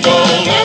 golden.